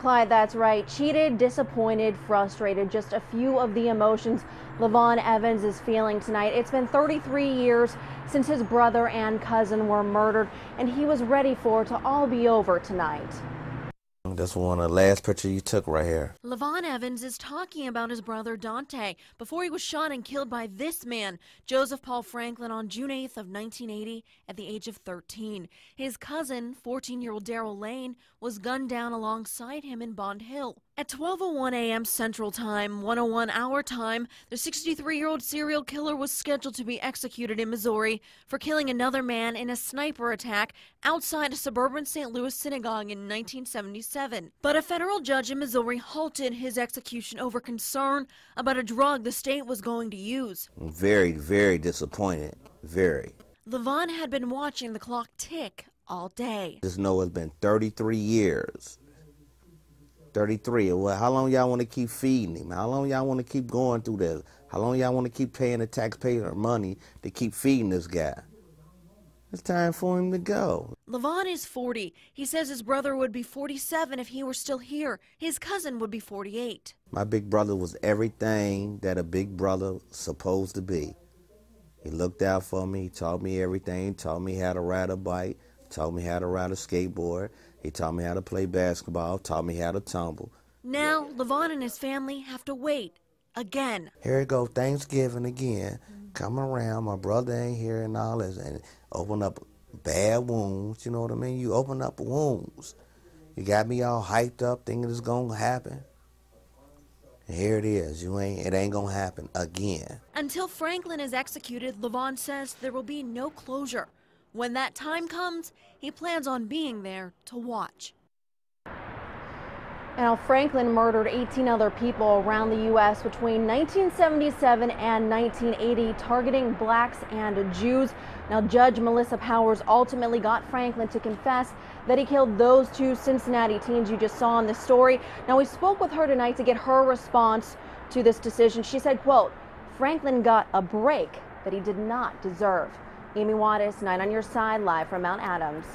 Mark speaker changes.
Speaker 1: Clyde, that's right. Cheated, disappointed, frustrated. Just a few of the emotions Lavon Evans is feeling tonight. It's been 33 years since his brother and cousin were murdered, and he was ready for it to all be over tonight.
Speaker 2: That's one of the last pictures you took right here.
Speaker 3: Lavon Evans is talking about his brother Dante before he was shot and killed by this man, Joseph Paul Franklin, on June 8th of 1980 at the age of 13. His cousin, 14-year-old Darrell Lane, was gunned down alongside him in Bond Hill. At 12:01 a.m. Central Time, 101 hour time, the 63-year-old serial killer was scheduled to be executed in Missouri for killing another man in a sniper attack outside a suburban St. Louis synagogue in 1977. But a federal judge in Missouri halted his execution over concern about a drug the state was going to use.
Speaker 2: I'm very, very disappointed. Very.
Speaker 3: Lavon had been watching the clock tick all day.
Speaker 2: Just know it's been 33 years 33. Well, how long y'all want to keep feeding him? How long y'all want to keep going through this? How long y'all want to keep paying the taxpayer money to keep feeding this guy? It's time for him to go.
Speaker 3: Lavon is 40. He says his brother would be 47 if he were still here. His cousin would be 48.
Speaker 2: My big brother was everything that a big brother supposed to be. He looked out for me. He taught me everything. Taught me how to ride a bike. Taught me how to ride a skateboard. He taught me how to play basketball, taught me how to tumble.
Speaker 3: Now, Lavon and his family have to wait again.
Speaker 2: Here it go, Thanksgiving again. Coming around, my brother ain't here and all this, and open up bad wounds. You know what I mean? You open up wounds. You got me all hyped up, thinking it's gonna happen. Here it is. You ain't. It ain't gonna happen again.
Speaker 3: Until Franklin is executed, Lavon says there will be no closure. When that time comes, he plans on being there to watch.
Speaker 1: Now, Franklin murdered 18 other people around the U.S. between 1977 and 1980, targeting blacks and Jews. Now, Judge Melissa Powers ultimately got Franklin to confess that he killed those two Cincinnati teens you just saw in the story. Now, we spoke with her tonight to get her response to this decision. She said, quote, Franklin got a break that he did not deserve. Amy Wadas, 9 on your side, live from Mount Adams.